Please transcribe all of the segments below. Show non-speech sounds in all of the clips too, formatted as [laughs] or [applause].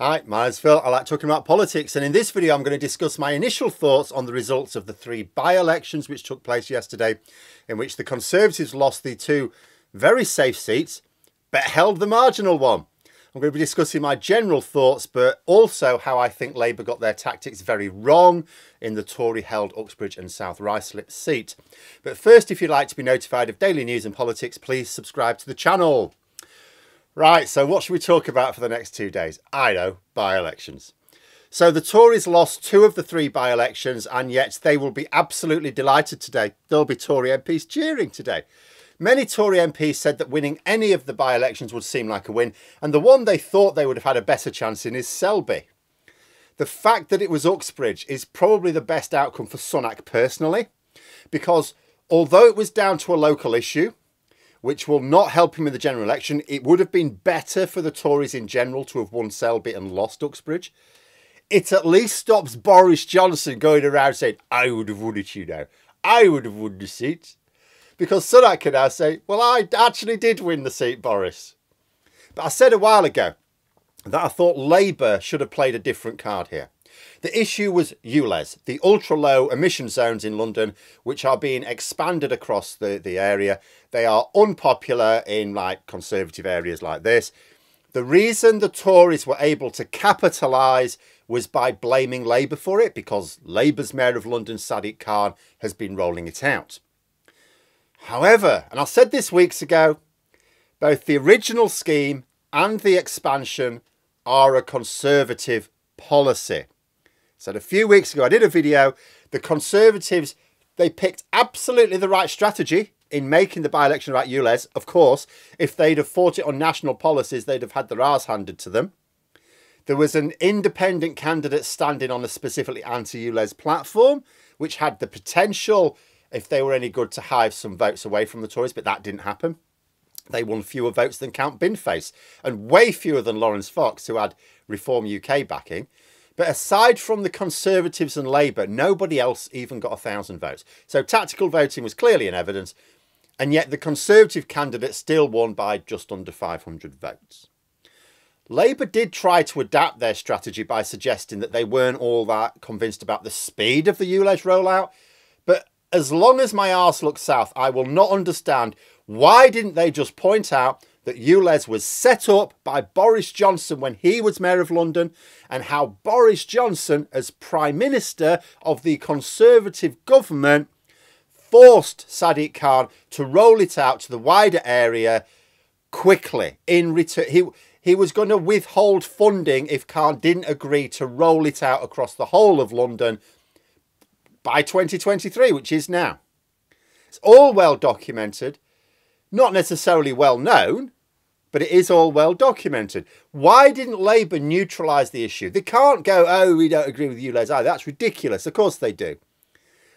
Hi, my name's Phil. I like talking about politics, and in this video, I'm going to discuss my initial thoughts on the results of the three by elections which took place yesterday, in which the Conservatives lost the two very safe seats but held the marginal one. I'm going to be discussing my general thoughts, but also how I think Labour got their tactics very wrong in the Tory held Uxbridge and South Ruislip seat. But first, if you'd like to be notified of daily news and politics, please subscribe to the channel. Right, so what should we talk about for the next two days? I know, by-elections. So the Tories lost two of the three by-elections and yet they will be absolutely delighted today. There'll be Tory MPs cheering today. Many Tory MPs said that winning any of the by-elections would seem like a win and the one they thought they would have had a better chance in is Selby. The fact that it was Uxbridge is probably the best outcome for Sunak personally because although it was down to a local issue, which will not help him in the general election. It would have been better for the Tories in general to have won Selby and lost Uxbridge. It at least stops Boris Johnson going around saying, I would have won it, you know. I would have won the seat. Because Sunak can now say, well, I actually did win the seat, Boris. But I said a while ago that I thought Labour should have played a different card here. The issue was ULEZ, the ultra-low emission zones in London, which are being expanded across the, the area. They are unpopular in like conservative areas like this. The reason the Tories were able to capitalise was by blaming Labour for it, because Labour's Mayor of London, Sadiq Khan, has been rolling it out. However, and I said this weeks ago, both the original scheme and the expansion are a conservative policy. So a few weeks ago, I did a video. The Conservatives, they picked absolutely the right strategy in making the by-election about ULEZ. Of course, if they'd have fought it on national policies, they'd have had their arse handed to them. There was an independent candidate standing on a specifically anti-ULEZ platform, which had the potential, if they were any good, to hive some votes away from the Tories, but that didn't happen. They won fewer votes than Count Binface, and way fewer than Laurence Fox, who had Reform UK backing. But aside from the Conservatives and Labour, nobody else even got a thousand votes. So tactical voting was clearly in evidence, and yet the Conservative candidate still won by just under 500 votes. Labour did try to adapt their strategy by suggesting that they weren't all that convinced about the speed of the ULEZ rollout, but as long as my arse looks south, I will not understand why didn't they just point out that ULEZ was set up by Boris Johnson when he was Mayor of London and how Boris Johnson, as Prime Minister of the Conservative government, forced Sadiq Khan to roll it out to the wider area quickly in return. He, he was going to withhold funding if Khan didn't agree to roll it out across the whole of London by 2023, which is now. It's all well documented, not necessarily well known, but it is all well documented. Why didn't Labour neutralise the issue? They can't go, oh, we don't agree with ULEZ. Oh, that's ridiculous. Of course they do.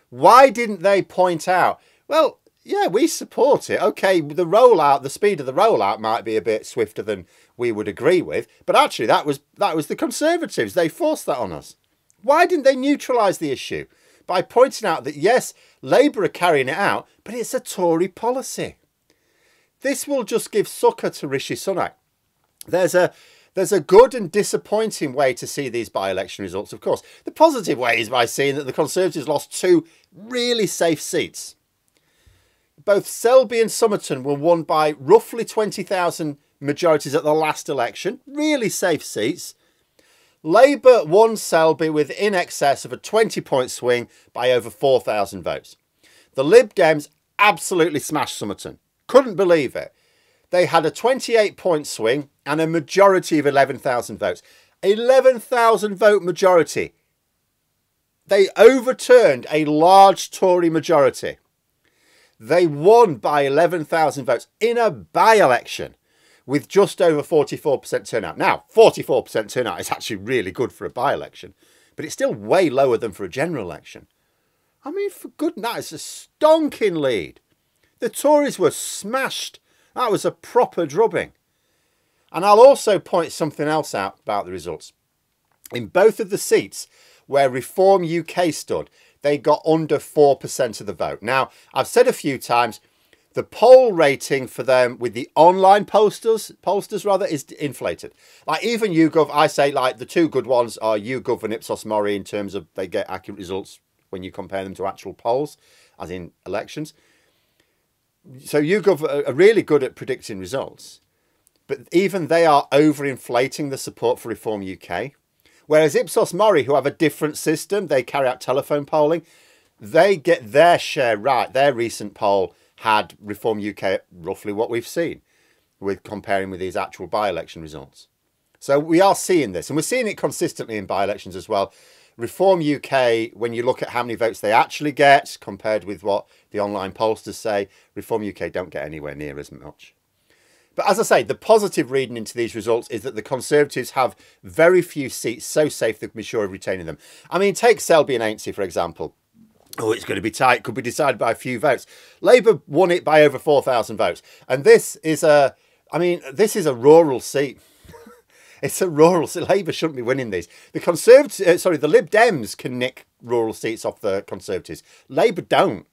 Why didn't they point out, well, yeah, we support it. Okay, the rollout, the speed of the rollout might be a bit swifter than we would agree with, but actually that was that was the Conservatives. They forced that on us. Why didn't they neutralise the issue? By pointing out that yes, Labour are carrying it out, but it's a Tory policy. This will just give succor to Rishi Sunak. There's a there's a good and disappointing way to see these by-election results, of course. The positive way is by seeing that the Conservatives lost two really safe seats. Both Selby and Somerton were won by roughly 20,000 majorities at the last election. Really safe seats. Labour won Selby with in excess of a 20-point swing by over 4,000 votes. The Lib Dems absolutely smashed Somerton. Couldn't believe it. They had a 28 point swing and a majority of 11,000 votes. 11,000 vote majority. They overturned a large Tory majority. They won by 11,000 votes in a by-election with just over 44% turnout. Now, 44% turnout is actually really good for a by-election, but it's still way lower than for a general election. I mean, for goodness, it's a stonking lead. The Tories were smashed. That was a proper drubbing. And I'll also point something else out about the results. In both of the seats where Reform UK stood, they got under 4% of the vote. Now, I've said a few times, the poll rating for them with the online posters, pollsters rather, is inflated. Like even YouGov, I say like the two good ones are YouGov and Ipsos Mori in terms of they get accurate results when you compare them to actual polls, as in elections. So YouGov uh, are really good at predicting results, but even they are overinflating the support for Reform UK. Whereas Ipsos Mori, who have a different system, they carry out telephone polling, they get their share right. Their recent poll had Reform UK roughly what we've seen with comparing with these actual by-election results. So we are seeing this, and we're seeing it consistently in by-elections as well. Reform UK, when you look at how many votes they actually get compared with what the online pollsters say, Reform UK don't get anywhere near as much. But as I say, the positive reading into these results is that the Conservatives have very few seats so safe they can be sure of retaining them. I mean, take Selby and Ainsty, for example. Oh, it's going to be tight. Could be decided by a few votes. Labour won it by over 4,000 votes. And this is a, I mean, this is a rural seat. It's a rural seat. Labour shouldn't be winning these. The Conservatives, uh, sorry, the Lib Dems can nick rural seats off the Conservatives. Labour don't.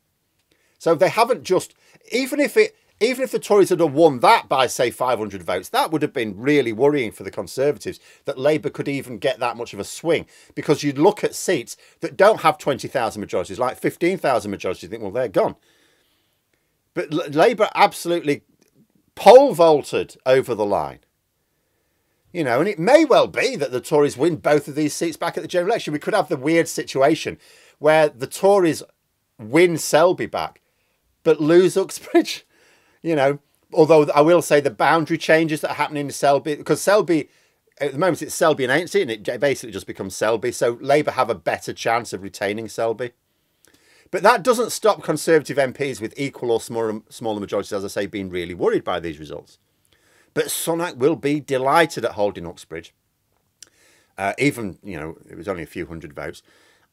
So they haven't just, even if it, even if the Tories had won that by, say, 500 votes, that would have been really worrying for the Conservatives that Labour could even get that much of a swing. Because you'd look at seats that don't have 20,000 majorities, like 15,000 majorities, you think, well, they're gone. But Labour absolutely pole vaulted over the line. You know, and it may well be that the Tories win both of these seats back at the general election. We could have the weird situation where the Tories win Selby back, but lose Uxbridge [laughs] you know, although I will say the boundary changes that are happening in Selby, because Selby, at the moment it's Selby and Ainsty, and it basically just becomes Selby. So Labour have a better chance of retaining Selby. But that doesn't stop Conservative MPs with equal or smaller, smaller majorities, as I say, being really worried by these results. But Sunak will be delighted at holding Uxbridge. Uh, even, you know, it was only a few hundred votes.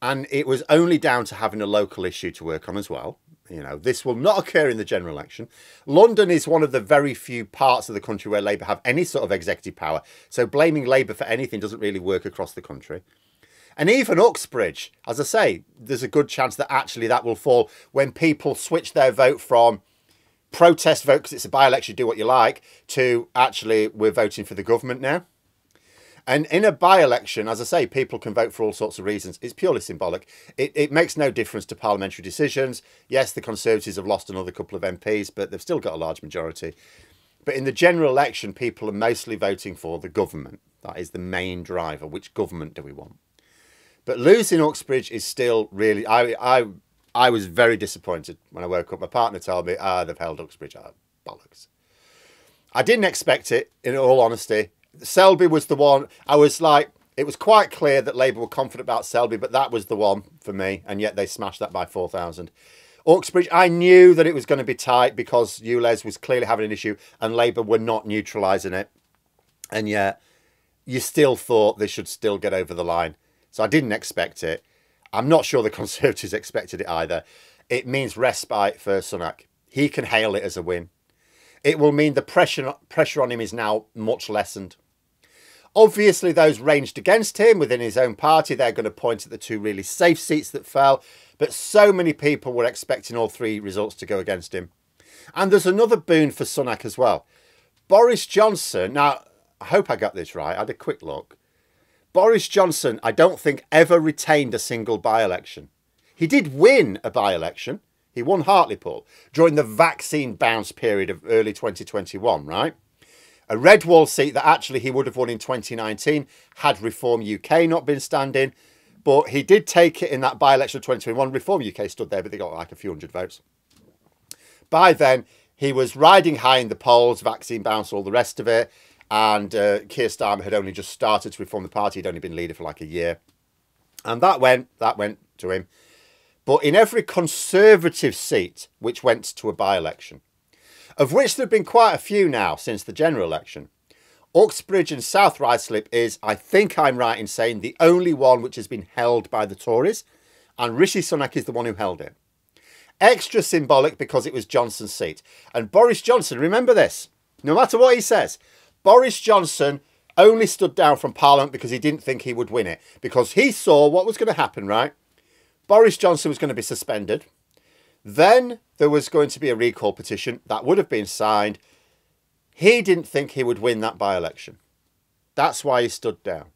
And it was only down to having a local issue to work on as well. You know, this will not occur in the general election. London is one of the very few parts of the country where Labour have any sort of executive power. So blaming Labour for anything doesn't really work across the country. And even Uxbridge, as I say, there's a good chance that actually that will fall when people switch their vote from protest vote because it's a by-election, do what you like, to actually we're voting for the government now. And in a by-election, as I say, people can vote for all sorts of reasons. It's purely symbolic. It, it makes no difference to parliamentary decisions. Yes, the Conservatives have lost another couple of MPs, but they've still got a large majority. But in the general election, people are mostly voting for the government. That is the main driver. Which government do we want? But losing Uxbridge is still really... I, I, I was very disappointed when I woke up. My partner told me, ah, they've held Uxbridge. Ah, bollocks. I didn't expect it, in all honesty. Selby was the one. I was like, it was quite clear that Labour were confident about Selby, but that was the one for me, and yet they smashed that by 4,000. Uxbridge, I knew that it was going to be tight because ULEZ was clearly having an issue and Labour were not neutralising it. And yet, you still thought they should still get over the line. So I didn't expect it. I'm not sure the [laughs] Conservatives expected it either. It means respite for Sunak. He can hail it as a win. It will mean the pressure, pressure on him is now much lessened. Obviously, those ranged against him within his own party, they're going to point at the two really safe seats that fell. But so many people were expecting all three results to go against him. And there's another boon for Sunak as well. Boris Johnson, now, I hope I got this right. I had a quick look. Boris Johnson, I don't think ever retained a single by-election. He did win a by-election. He won Hartlepool during the vaccine bounce period of early 2021, right? a red wall seat that actually he would have won in 2019 had Reform UK not been standing. But he did take it in that by-election of 2021. Reform UK stood there, but they got like a few hundred votes. By then, he was riding high in the polls, vaccine bounce, all the rest of it. And uh, Keir Starmer had only just started to reform the party. He'd only been leader for like a year. And that went, that went to him. But in every Conservative seat, which went to a by-election, of which there have been quite a few now since the general election. Uxbridge and South Ruislip is, I think I'm right in saying, the only one which has been held by the Tories, and Rishi Sunak is the one who held it. Extra symbolic because it was Johnson's seat. And Boris Johnson, remember this, no matter what he says, Boris Johnson only stood down from Parliament because he didn't think he would win it. Because he saw what was going to happen, right? Boris Johnson was going to be suspended. Then there was going to be a recall petition that would have been signed. He didn't think he would win that by election. That's why he stood down.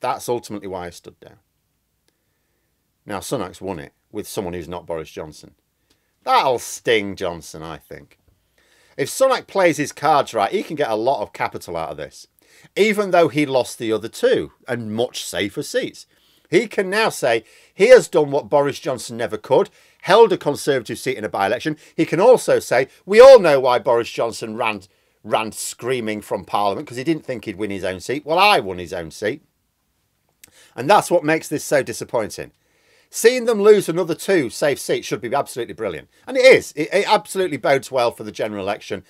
That's ultimately why he stood down. Now, Sunak's won it with someone who's not Boris Johnson. That'll sting Johnson, I think. If Sunak plays his cards right, he can get a lot of capital out of this, even though he lost the other two and much safer seats. He can now say he has done what Boris Johnson never could, held a Conservative seat in a by election. He can also say, we all know why Boris Johnson ran, ran screaming from Parliament because he didn't think he'd win his own seat. Well, I won his own seat. And that's what makes this so disappointing. Seeing them lose another two safe seats should be absolutely brilliant. And it is. It, it absolutely bodes well for the general election.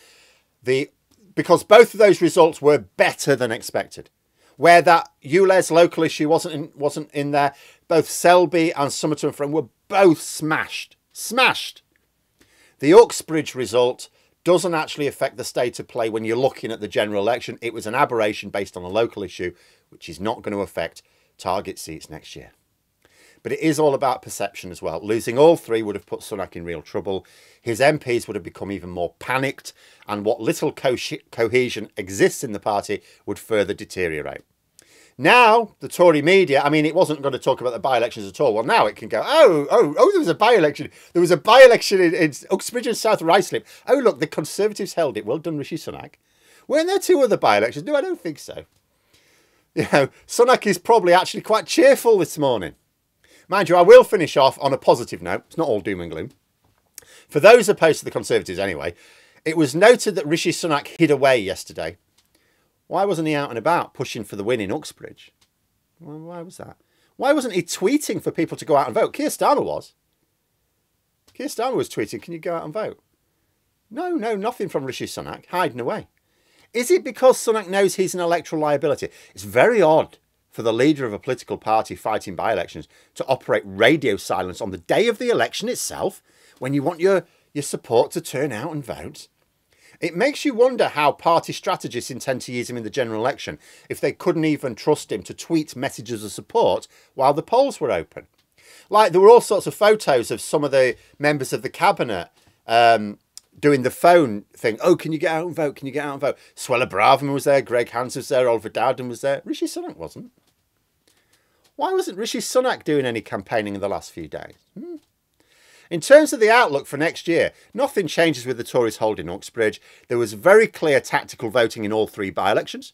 The Because both of those results were better than expected. Where that ULEZ local issue wasn't in, wasn't in there, both Selby and Somerton Frome were both smashed. Smashed. The Uxbridge result doesn't actually affect the state of play when you're looking at the general election. It was an aberration based on a local issue, which is not going to affect target seats next year. But it is all about perception as well. Losing all three would have put Sunak in real trouble. His MPs would have become even more panicked, and what little co cohesion exists in the party would further deteriorate. Now, the Tory media, I mean, it wasn't going to talk about the by elections at all. Well, now it can go, oh, oh, oh, there was a by election. There was a by election in, in Uxbridge and South Ruislip. Oh, look, the Conservatives held it. Well done, Rishi Sunak. Weren't there two other by elections? No, I don't think so. You know, Sunak is probably actually quite cheerful this morning. Mind you, I will finish off on a positive note. It's not all doom and gloom. For those opposed to the Conservatives anyway, it was noted that Rishi Sunak hid away yesterday. Why wasn't he out and about pushing for the win in Uxbridge? Why was that? Why wasn't he tweeting for people to go out and vote? Keir Starmer was. Keir Starmer was tweeting, can you go out and vote? No, no, nothing from Rishi Sunak, hiding away. Is it because Sunak knows he's an electoral liability? It's very odd for the leader of a political party fighting by elections to operate radio silence on the day of the election itself when you want your, your support to turn out and vote. It makes you wonder how party strategists intend to use him in the general election if they couldn't even trust him to tweet messages of support while the polls were open. Like there were all sorts of photos of some of the members of the cabinet um, doing the phone thing. Oh, can you get out and vote? Can you get out and vote? Suella Braverman was there, Greg Hands was there, Oliver Dowden was there. Rishi Sunak wasn't. Why wasn't Rishi Sunak doing any campaigning in the last few days? Hmm. In terms of the outlook for next year, nothing changes with the Tories holding Uxbridge. There was very clear tactical voting in all three by elections,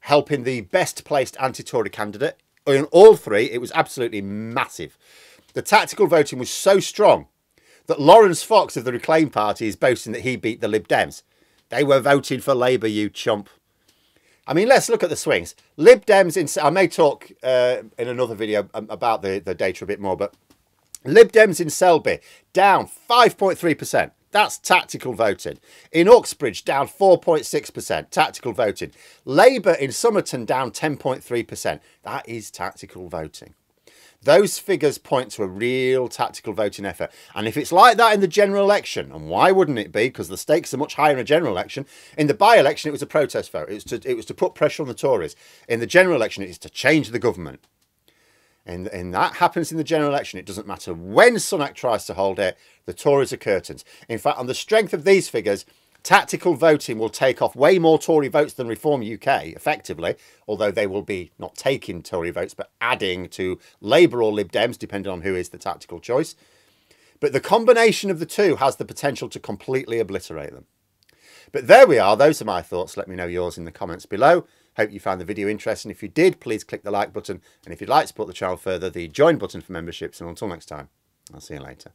helping the best placed anti Tory candidate. In all three, it was absolutely massive. The tactical voting was so strong that Laurence Fox of the Reclaim Party is boasting that he beat the Lib Dems. They were voting for Labour, you chump. I mean, let's look at the swings. Lib Dems, in, I may talk uh, in another video about the, the data a bit more, but Lib Dems in Selby down 5.3%. That's tactical voting. In Uxbridge, down 4.6%, tactical voting. Labour in Somerton, down 10.3%. That is tactical voting. Those figures point to a real tactical voting effort. And if it's like that in the general election, and why wouldn't it be? Because the stakes are much higher in a general election. In the by election, it was a protest vote. It was, to, it was to put pressure on the Tories. In the general election, it is to change the government. And, and that happens in the general election. It doesn't matter when Sunak tries to hold it, the Tories are curtains. In fact, on the strength of these figures, Tactical voting will take off way more Tory votes than Reform UK, effectively, although they will be not taking Tory votes but adding to Labour or Lib Dems, depending on who is the tactical choice. But the combination of the two has the potential to completely obliterate them. But there we are. Those are my thoughts. Let me know yours in the comments below. Hope you found the video interesting. If you did, please click the like button. And if you'd like to support the channel further, the join button for memberships. And until next time, I'll see you later.